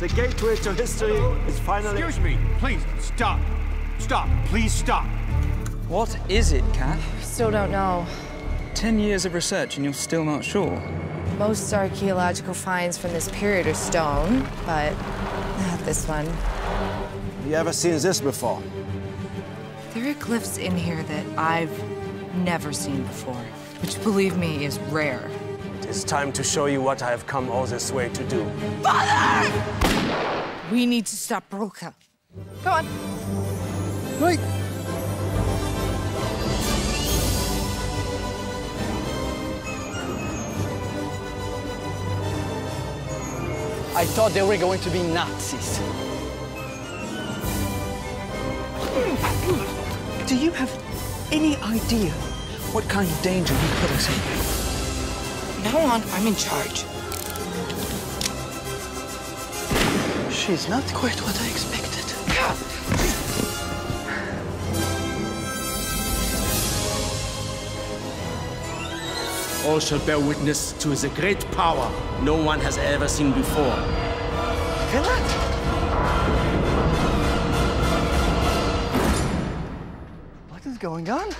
The gateway to history is finally... Excuse me, please, stop. Stop, please stop. What is it, Kat? Still don't know. Ten years of research and you're still not sure? Most archaeological finds from this period are stone, but not this one. You ever seen this before? There are glyphs in here that I've never seen before, which, believe me, is rare. It is time to show you what I have come all this way to do. Father! We need to stop Brücke. Go on. Wait! I thought they were going to be Nazis. Do you have any idea what kind of danger you put us in? Now on, I'm in charge. She's not quite what I expected. All shall bear witness to the great power no one has ever seen before. What is going on?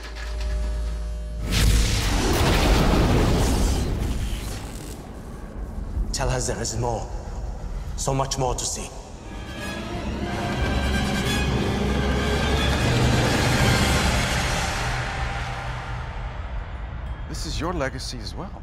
Tell her there is more. So much more to see. This is your legacy as well.